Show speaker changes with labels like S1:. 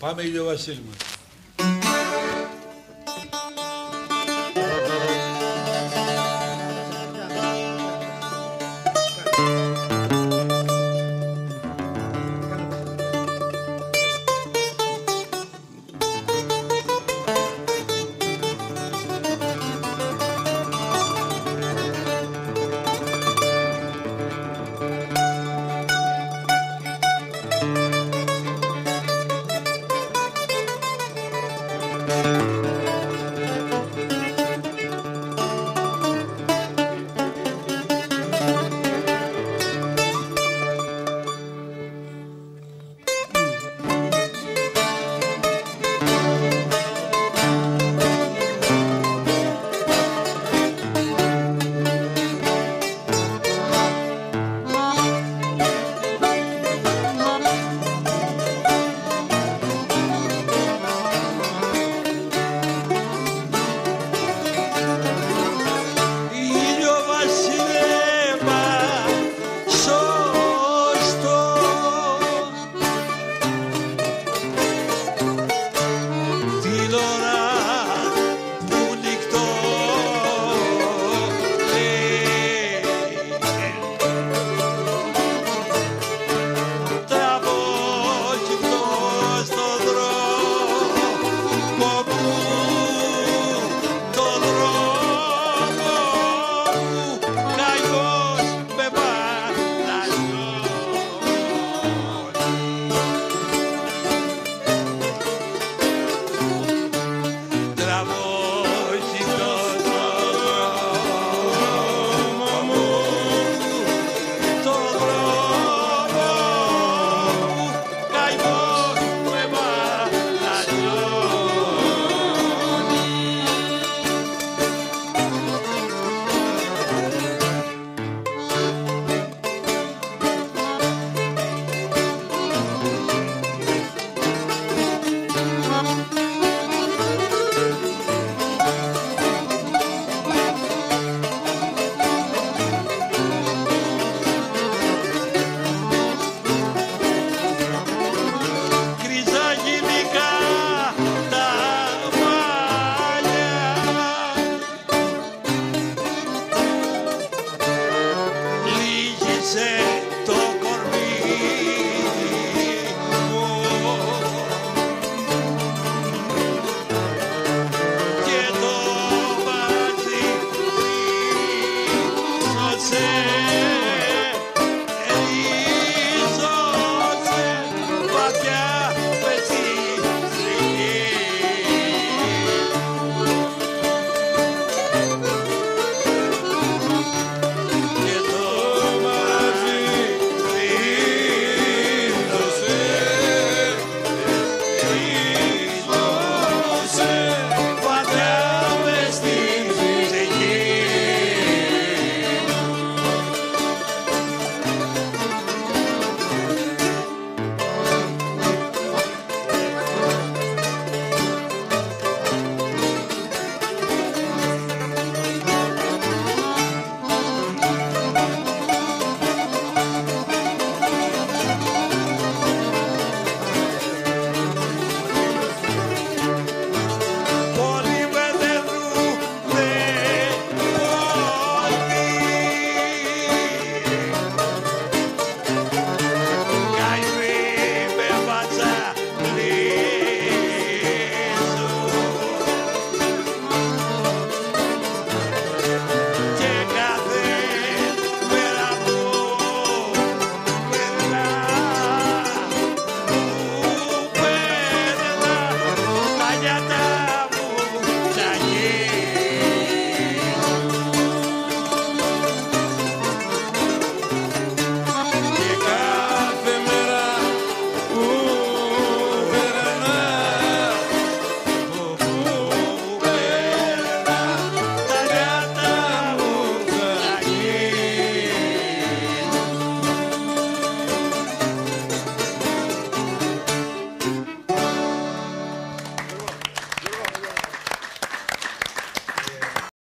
S1: Памелия Васильевна.